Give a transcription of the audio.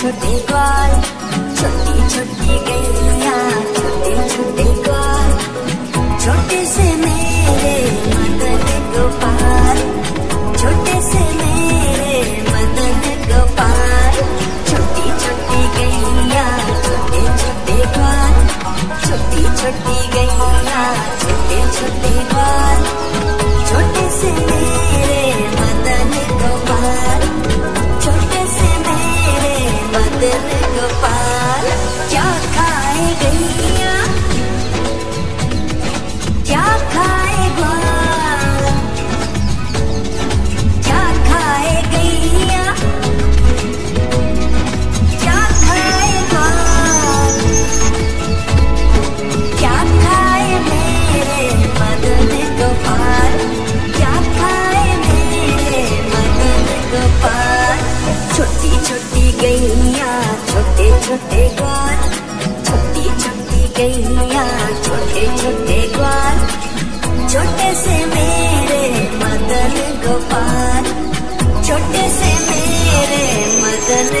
छोटे ग्वाल छोटी छोटी छोटे छोटे छोटे से मेरे मदन गोपाल छोटे से मेरे मदन गोपाल छोटी छोटी गैया छोटे छोटे ग्वाल छोटी छोटी गैया छोटे छोटे गोपाल क्या खाए गैया छोटे द्वार छोटी छोटी गैया छोटे छोटे द्वार छोटे से मेरे मदन गोपाल, छोटे से मेरे मदन